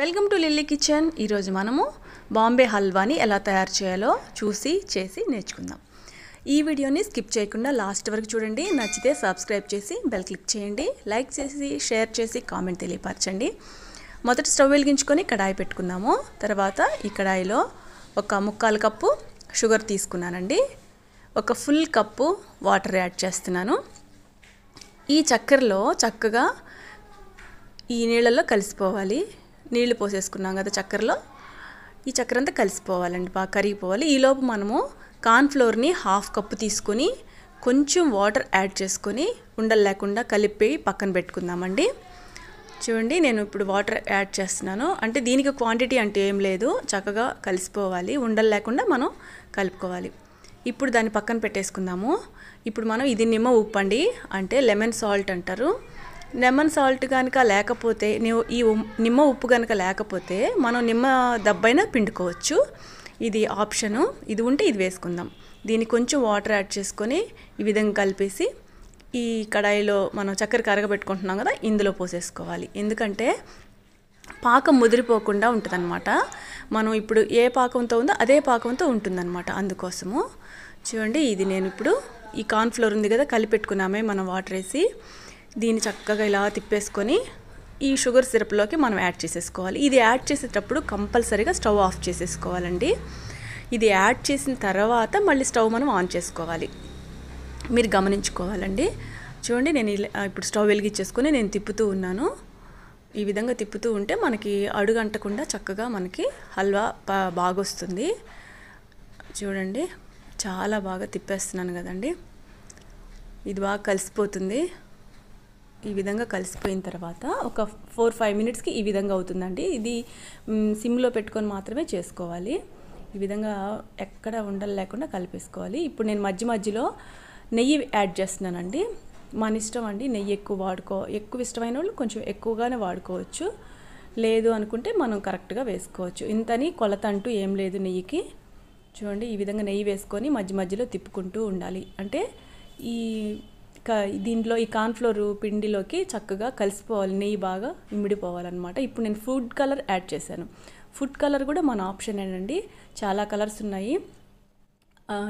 Welcome to lily kitchen. ఈరోజు మనము బాంబే హల్వాని ఎలా తయారు చేయాలో చూసి చేసి నేర్చుకుందాం. ఈ వీడియోని స్కిప్ చేయకుండా లాస్ట్ వరకు చూడండి. నచ్చితే సబ్స్క్రైబ్ చేసి బెల్ క్లిక్ చేయండి. లైక్ చేసి షేర్ చేసి కామెంట్ తెలియపరచండి. మొదట స్టవ్ వెలిగించుకొని కడాయి పెట్టుకుందాము. తర్వాత ఈ కడాయిలో ఒక ముక్కాలు కప్పు షుగర్ తీసుకున్నానండి. ఒక ఫుల్ కప్పు వాటర్ యాడ్ చేస్తున్నాను. ఈ చక్కెరలో చక్కగా ఈ నీళ్ళల్లో కలిసిపోవాలి. నీళ్ళు పోసేసుకున్నాం కదా చక్కెరలో. ఈ చక్కెర అంతా కలిసిపోవాలండి బాగా కరిగిపోవాలి. ఈలోపు మనము కార్న్ఫ్లోర్ని హాఫ్ కప్పు తీసుకొని కొంచెం వాటర్ యాడ్ చేసుకొని ఉండలు లేకుండా కలిపి పక్కన పెట్టుకుందామండి. చూడండి నేను ఇప్పుడు వాటర్ యాడ్ చేస్తున్నాను. అంటే దీనికి క్వాంటిటీ అంటే ఏం లేదు చక్కగా కలిసిపోవాలి. ఉండలు లేకుండా మనం కలుపుకోవాలి. ఇప్పుడు దాన్ని పక్కన పెట్టేసుకుందాము. ఇప్పుడు మనం ఇది నిమ్మ ఉప్పు అండి అంటే లెమన్ సాల్ట్ అంటారు. లెమన్ సాల్ట్ కనుక లేకపోతే నీవు ఈ నిమ్మ ఉప్పు కనుక లేకపోతే మనం నిమ్మ దబ్బైనా పిండుకోవచ్చు. ఇది ఆప్షను. ఇది ఉంటే ఇది వేసుకుందాం. దీన్ని కొంచెం వాటర్ యాడ్ చేసుకొని ఈ విధంగా కలిపేసి ఈ కడాయిలో మనం చక్కెర కరగబెట్టుకుంటున్నాం కదా ఇందులో పోసేసుకోవాలి. ఎందుకంటే పాకం ముదిరిపోకుండా ఉంటుందన్నమాట. మనం ఇప్పుడు ఏ పాకంతో ఉందో అదే పాకంతో ఉంటుందన్నమాట అందుకోసము. చూడండి ఇది నేను ఇప్పుడు ఈ కార్న్ఫ్లోర్ ఉంది కదా కలిపెట్టుకున్నామే మనం వాటర్ వేసి. దీన్ని చక్కగా ఇలా తిప్పేసుకొని ఈ షుగర్ సిరప్లోకి మనం యాడ్ చేసేసుకోవాలి. ఇది యాడ్ చేసేటప్పుడు కంపల్సరీగా స్టవ్ ఆఫ్ చేసేసుకోవాలండి. ఇది యాడ్ చేసిన తర్వాత మళ్ళీ స్టవ్ మనం ఆన్ చేసుకోవాలి. మీరు గమనించుకోవాలండి. చూడండి నేను ఇప్పుడు స్టవ్ వెలిగించేసుకొని నేను తిప్పుతూ ఉన్నాను. ఈ విధంగా తిప్పుతూ ఉంటే మనకి అడుగంటకుండా చక్కగా మనకి హల్వా బాగా వస్తుంది చూడండి చాలా బాగా తిప్పేస్తున్నాను కదండి. ఇది బాగా కలిసిపోతుంది. ఈ విధంగా కలిసిపోయిన తర్వాత ఒక ఫోర్ ఫైవ్ మినిట్స్కి ఈ విధంగా అవుతుందండి. ఇది సిమ్లో పెట్టుకొని మాత్రమే చేసుకోవాలి. ఈ విధంగా ఎక్కడ ఉండలు లేకుండా కలిపేసుకోవాలి. ఇప్పుడు నేను మధ్య మధ్యలో నెయ్యి యాడ్ చేస్తున్నానండి. మన ఇష్టం అండి నెయ్యి ఎక్కువ వాడుకో ఎక్కువ ఇష్టమైన వాళ్ళు కొంచెం ఎక్కువగానే వాడుకోవచ్చు. లేదు అనుకుంటే మనం కరెక్ట్గా వేసుకోవచ్చు. ఇంతని కొలత అంటూ ఏం లేదు నెయ్యికి. చూడండి ఈ విధంగా నెయ్యి వేసుకొని మధ్య మధ్యలో తిప్పుకుంటూ ఉండాలి. అంటే ఈ దీంట్లో ఈ కార్న్ఫ్లోర్ పిండిలోకి చక్కగా కలిసిపోవాలి నెయ్యి బాగా ఇమిడిపోవాలన్నమాట. ఇప్పుడు నేను ఫుడ్ కలర్ యాడ్ చేశాను. ఫుడ్ కలర్ కూడా మన ఆప్షన్ ఏనండి. చాలా కలర్స్ ఉన్నాయి.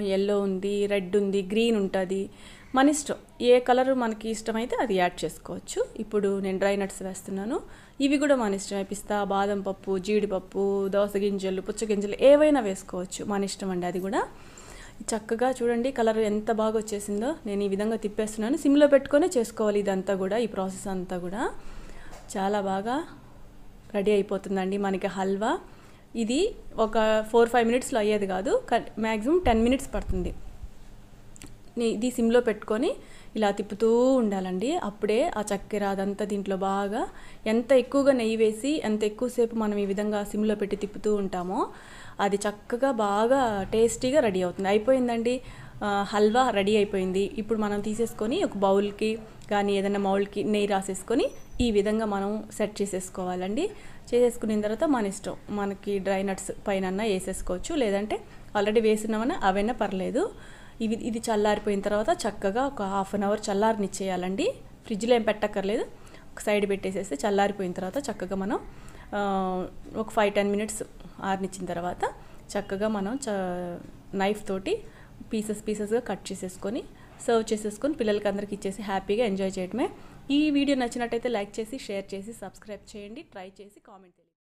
ఎల్లో ఉంది రెడ్ ఉంది గ్రీన్ ఉంటుంది. మన ఇష్టం. ఏ కలర్ మనకి ఇష్టమైతే అది యాడ్ చేసుకోవచ్చు. ఇప్పుడు నేను డ్రై నట్స్ వేస్తున్నాను. ఇవి కూడా మన ఇష్టం పిస్తా బాదం పప్పు జీడిపప్పు దోస గింజలు పుచ్చగింజలు ఏవైనా వేసుకోవచ్చు. మన ఇష్టం అండి అది కూడా. చక్కగా చూడండి కలర్ ఎంత బాగా వచ్చేసిందో. నేను ఈ విధంగా తిప్పేస్తున్నాను. సిమ్లో పెట్టుకొని చేసుకోవాలి ఇదంతా కూడా ఈ ప్రాసెస్ అంతా కూడా. చాలా బాగా రెడీ అయిపోతుందండి మనకి హల్వా. ఇది ఒక ఫోర్ ఫైవ్ మినిట్స్లో అయ్యేది కాదు మ్యాక్సిమం టెన్ మినిట్స్ పడుతుంది. ఇది సిమ్లో పెట్టుకొని ఇలా తిప్పుతూ ఉండాలండి. అప్పుడే ఆ చక్కెర అదంతా దీంట్లో బాగా ఎంత ఎక్కువగా నెయ్యి వేసి ఎంత ఎక్కువసేపు మనం ఈ విధంగా సిమ్లో పెట్టి తిప్పుతూ ఉంటామో అది చక్కగా బాగా టేస్టీగా రెడీ అవుతుంది. అయిపోయిందండి. హల్వా రెడీ అయిపోయింది. ఇప్పుడు మనం తీసేసుకొని ఒక బౌల్కి కానీ ఏదైనా మౌల్కి నెయ్యి రాసేసుకొని ఈ విధంగా మనం సెట్ చేసేసుకోవాలండి. చేసేసుకున్న తర్వాత మన ఇష్టం. మనకి డ్రై నట్స్ పైన వేసేసుకోవచ్చు. లేదంటే ఆల్రెడీ వేసినామన్నా అవైనా పర్లేదు. ఇవి ఇది చల్లారిపోయిన తర్వాత చక్కగా ఒక హాఫ్ అన్ అవర్ చల్లారనిచ్చేయాలండి. ఫ్రిడ్జ్లో ఏం పెట్టక్కర్లేదు. ఒక సైడ్ పెట్టేసేస్తే చల్లారిపోయిన తర్వాత చక్కగా మనం ఒక ఫైవ్ టెన్ మినిట్స్ ఆరినిచ్చిన తర్వాత చక్కగా మనం చ నైఫ్ తోటి పీసెస్ పీసెస్గా కట్ చేసేసుకొని సర్వ్ చేసేసుకొని పిల్లలకి అందరికి ఇచ్చేసి హ్యాపీగా ఎంజాయ్ చేయడమే ఈ వీడియో నచ్చినట్టయితే లైక్ చేసి షేర్ చేసి సబ్స్క్రైబ్ చేయండి. ట్రై చేసి కామెంట్